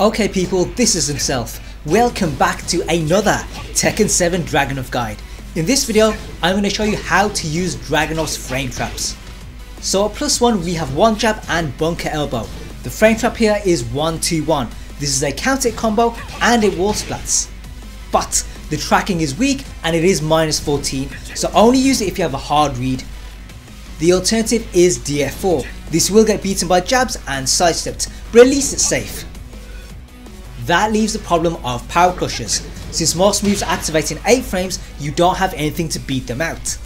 Okay people, this is himself. Welcome back to another Tekken 7 Dragunov guide. In this video, I'm going to show you how to use Dragunov's frame traps. So at plus 1 we have 1 jab and bunker elbow. The frame trap here is 1-2-1. This is a counter combo and it wall splats. But the tracking is weak and it is minus 14, so only use it if you have a hard read. The alternative is DF4. This will get beaten by jabs and sidestepped, but at least it's safe. That leaves the problem of power crushers. Since most moves activate in 8 frames, you don't have anything to beat them out.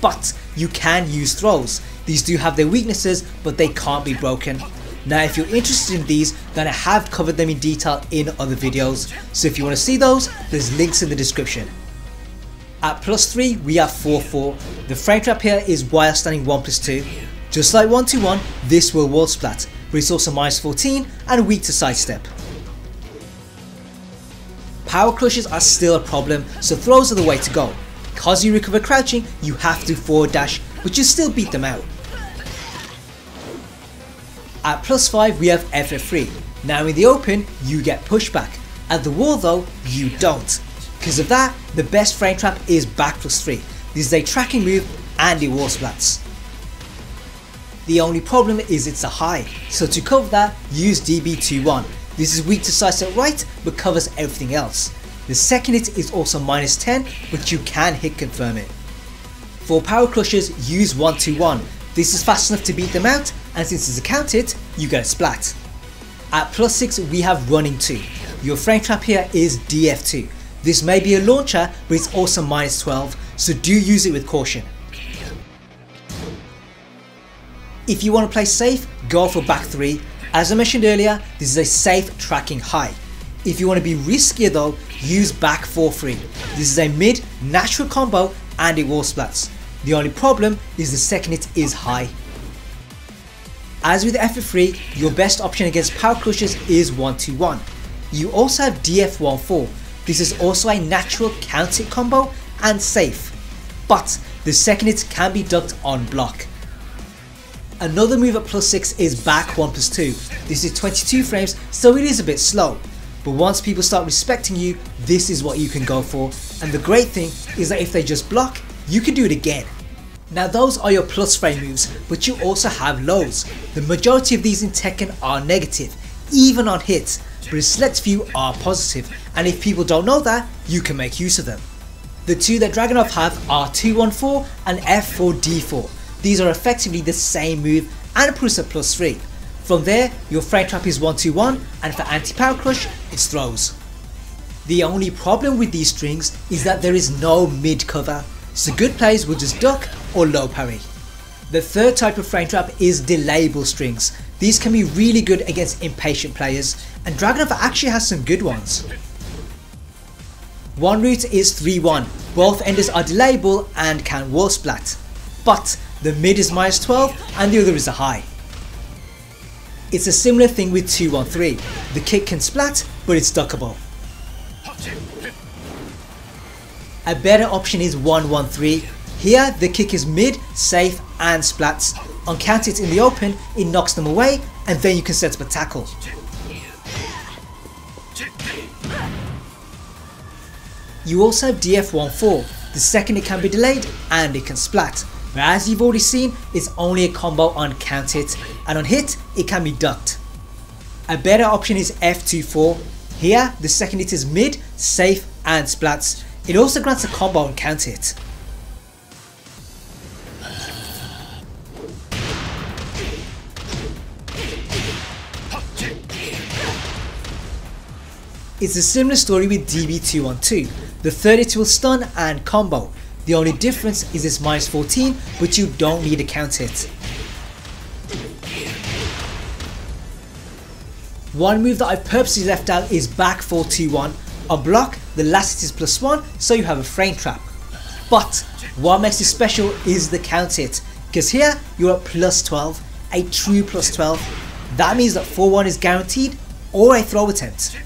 But you can use throws. These do have their weaknesses, but they can't be broken. Now if you're interested in these, then I have covered them in detail in other videos, so if you want to see those, there's links in the description. At plus 3 we have 4-4, the frame trap here is while standing 1 plus 2. Just like 1-2-1, this will wall splat, but it's also minus 14 and weak to sidestep. Power crushes are still a problem, so throws are the way to go. Cause you recover crouching, you have to forward dash, but you still beat them out. At plus 5 we have FF3. Now in the open, you get pushback. At the wall though, you don't. Because of that, the best frame trap is back plus 3. This is a tracking move and it wall splats. The only problem is it's a high, so to cover that, use DB21. This is weak to sidestep right, but covers everything else. The second hit is also minus 10, but you can hit confirm it. For power crushers, use 121. This is fast enough to beat them out, and since it's a count hit, you get a splat. At plus 6 we have running 2. Your frame trap here is DF2. This may be a launcher, but it's also minus 12, so do use it with caution. If you want to play safe, go for back 3 as I mentioned earlier, this is a safe tracking high. If you want to be riskier though, use back 4-3. This is a mid natural combo and it wall splats. The only problem is the second hit is high. As with FF3, your best option against power crushers is 1-2-1. You also have DF1-4. This is also a natural counter combo and safe. But the second hit can be ducked on block. Another move at plus 6 is back 1 plus 2. This is 22 frames so it is a bit slow. But once people start respecting you, this is what you can go for. And the great thing is that if they just block, you can do it again. Now those are your plus frame moves, but you also have lows. The majority of these in Tekken are negative, even on hits, but a select few are positive, and if people don't know that, you can make use of them. The two that Dragunov have are 214 and F4D4. These are effectively the same move and us at plus 3. From there, your frame trap is 1-2-1 and for anti-power crush, it's throws. The only problem with these strings is that there is no mid cover, so good players will just duck or low parry. The third type of frame trap is delayable strings. These can be really good against impatient players, and Dragunov actually has some good ones. One route is 3-1, both enders are delayable and can wall splat. But the mid is minus 12 and the other is a high. It's a similar thing with 213. The kick can splat, but it's duckable. A better option is 113. Here the kick is mid, safe and splats. On count hits in the open, it knocks them away and then you can set up a tackle. You also have DF14. The second it can be delayed and it can splat. But as you've already seen, it's only a combo on count hit, and on hit, it can be ducked. A better option is F24. Here, the second hit is mid, safe, and splats. It also grants a combo on count hit. It's a similar story with DB212. The third hit will stun and combo, the only difference is it's minus 14, but you don't need to count it. One move that I've purposely left out is back 4-2-1. On block, the last hit is plus 1, so you have a frame trap. But what makes it special is the count hit, because here you're at plus 12, a true plus 12. That means that 4-1 is guaranteed, or a throw attempt.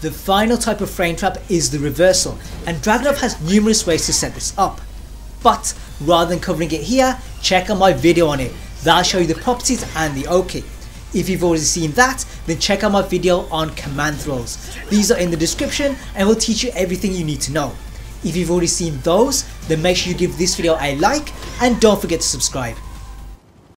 The final type of frame trap is the reversal and Dragunov has numerous ways to set this up. But rather than covering it here, check out my video on it, that'll show you the properties and the OK. If you've already seen that, then check out my video on command throws. These are in the description and will teach you everything you need to know. If you've already seen those, then make sure you give this video a like and don't forget to subscribe.